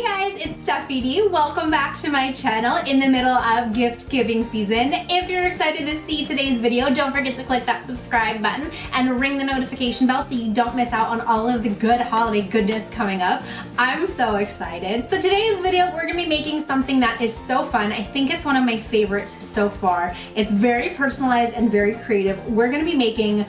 Hey guys, it's Stephie Dee. Welcome back to my channel in the middle of gift giving season. If you're excited to see today's video, don't forget to click that subscribe button and ring the notification bell so you don't miss out on all of the good holiday goodness coming up. I'm so excited. So today's video, we're gonna be making something that is so fun. I think it's one of my favorites so far. It's very personalized and very creative. We're gonna be making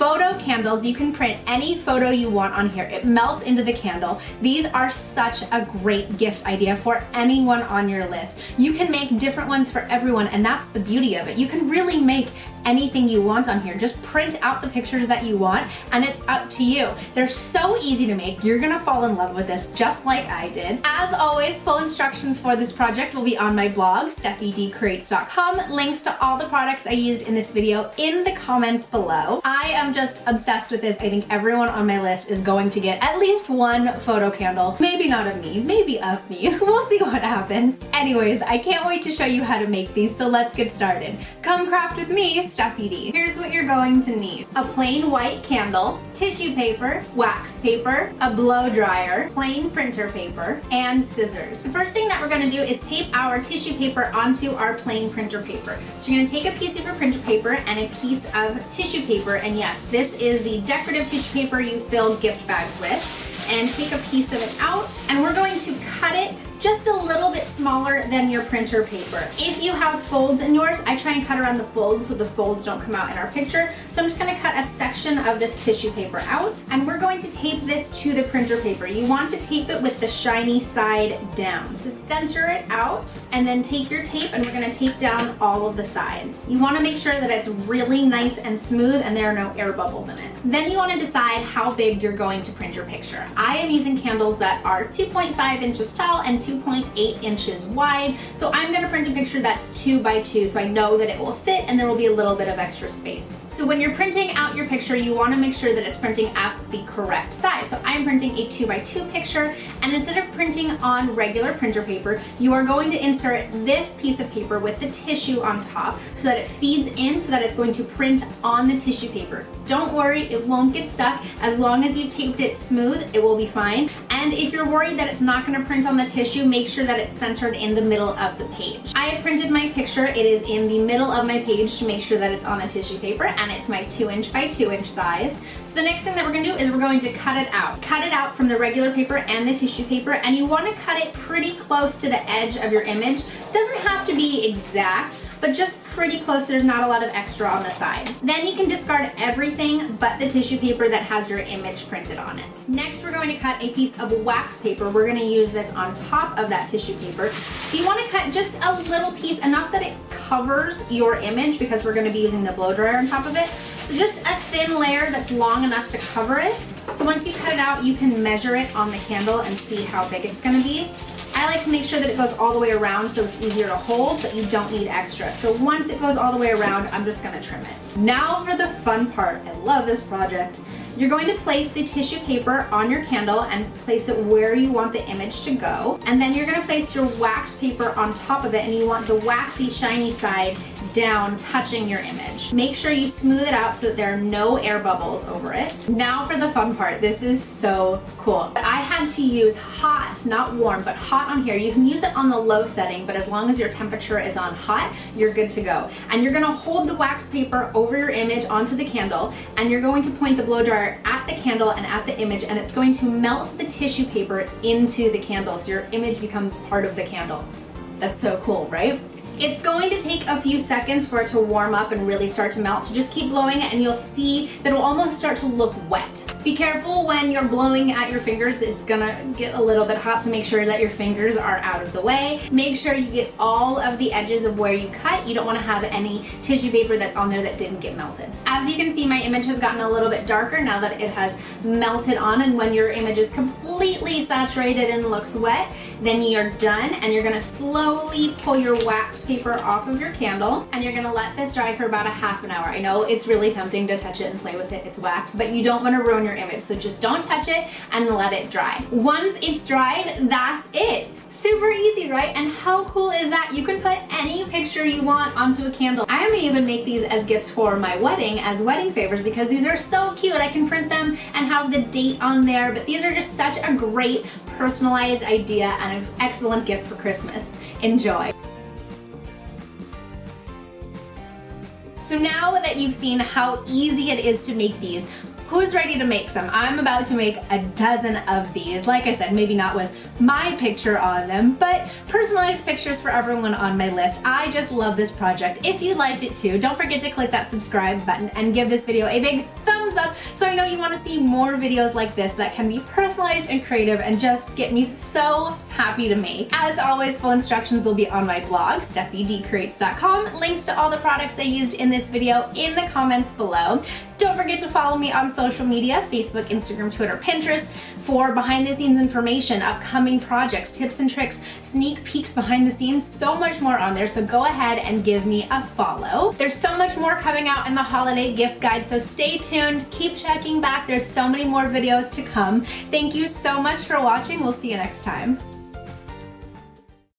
photo candles. You can print any photo you want on here. It melts into the candle. These are such a great gift idea for anyone on your list. You can make different ones for everyone and that's the beauty of it. You can really make anything you want on here. Just print out the pictures that you want and it's up to you. They're so easy to make. You're gonna fall in love with this just like I did. As always, full instructions for this project will be on my blog, stephiedeecreates.com. Links to all the products I used in this video in the comments below. I am just obsessed with this. I think everyone on my list is going to get at least one photo candle. Maybe not of me, maybe of me. we'll see what happens. Anyways, I can't wait to show you how to make these, so let's get started. Come craft with me, Stephie Dee. Here's what you're going to need. A plain white candle, tissue paper, wax paper, a blow dryer, plain printer paper, and scissors. The first thing that we're gonna do is tape our tissue paper onto our plain printer paper. So you're gonna take a piece of your printer paper and a piece of tissue paper, and yes, this is the decorative tissue paper you fill gift bags with, and take a piece of it out, and we're going to cut it just a little bit smaller than your printer paper. If you have folds in yours, I try and cut around the folds so the folds don't come out in our picture. So I'm just gonna cut a section of this tissue paper out and we're going to tape this to the printer paper. You want to tape it with the shiny side down. To center it out and then take your tape and we're gonna tape down all of the sides. You wanna make sure that it's really nice and smooth and there are no air bubbles in it. Then you wanna decide how big you're going to print your picture. I am using candles that are 2.5 inches tall and 2.8 inches wide. So I'm gonna print a picture that's two by two so I know that it will fit and there will be a little bit of extra space. So when you're printing out your picture, you wanna make sure that it's printing at the correct size. So I'm printing a two by two picture and instead of printing on regular printer paper, you are going to insert this piece of paper with the tissue on top so that it feeds in so that it's going to print on the tissue paper. Don't worry, it won't get stuck. As long as you've taped it smooth, it will be fine. And if you're worried that it's not gonna print on the tissue, make sure that it's centered in the middle of the page. I have printed my picture. It is in the middle of my page to make sure that it's on the tissue paper and it's my two inch by two inch size. So the next thing that we're gonna do is we're going to cut it out. Cut it out from the regular paper and the tissue paper and you wanna cut it pretty close to the edge of your image. Doesn't have to be exact, but just pretty close. There's not a lot of extra on the sides. Then you can discard everything but the tissue paper that has your image printed on it. Next, we're going to cut a piece of wax paper. We're gonna use this on top of that tissue paper. So you wanna cut just a little piece, enough that it covers your image because we're gonna be using the blow dryer on top of it. So just a thin layer that's long enough to cover it. So once you cut it out, you can measure it on the candle and see how big it's gonna be. I like to make sure that it goes all the way around so it's easier to hold, but you don't need extra. So once it goes all the way around, I'm just gonna trim it. Now for the fun part. I love this project. You're going to place the tissue paper on your candle and place it where you want the image to go. And then you're gonna place your wax paper on top of it and you want the waxy shiny side down touching your image. Make sure you smooth it out so that there are no air bubbles over it. Now for the fun part. This is so cool. I had to use hot, not warm, but hot on here. You can use it on the low setting, but as long as your temperature is on hot, you're good to go. And you're gonna hold the wax paper over your image onto the candle, and you're going to point the blow dryer at the candle and at the image, and it's going to melt the tissue paper into the candle, so your image becomes part of the candle. That's so cool, right? It's going to take a few seconds for it to warm up and really start to melt, so just keep blowing it and you'll see that it'll almost start to look wet. Be careful when you're blowing at your fingers, it's gonna get a little bit hot, so make sure that your fingers are out of the way. Make sure you get all of the edges of where you cut. You don't wanna have any tissue paper that's on there that didn't get melted. As you can see, my image has gotten a little bit darker now that it has melted on, and when your image is completely saturated and looks wet, then you're done, and you're gonna slowly pull your wax paper off of your candle and you're gonna let this dry for about a half an hour. I know it's really tempting to touch it and play with it, it's wax, but you don't wanna ruin your image. So just don't touch it and let it dry. Once it's dried, that's it. Super easy, right? And how cool is that? You can put any picture you want onto a candle. I may even make these as gifts for my wedding as wedding favors because these are so cute. I can print them and have the date on there, but these are just such a great personalized idea and an excellent gift for Christmas. Enjoy. So now that you've seen how easy it is to make these, Who's ready to make some? I'm about to make a dozen of these. Like I said, maybe not with my picture on them, but personalized pictures for everyone on my list. I just love this project. If you liked it too, don't forget to click that subscribe button and give this video a big thumbs up so I know you want to see more videos like this that can be personalized and creative and just get me so happy to make. As always, full instructions will be on my blog, stephiedeecreates.com. Links to all the products I used in this video in the comments below. Don't forget to follow me on social media, Facebook, Instagram, Twitter, Pinterest, for behind the scenes information, upcoming projects, tips and tricks, sneak peeks behind the scenes, so much more on there. So go ahead and give me a follow. There's so much more coming out in the holiday gift guide, so stay tuned, keep checking back. There's so many more videos to come. Thank you so much for watching. We'll see you next time.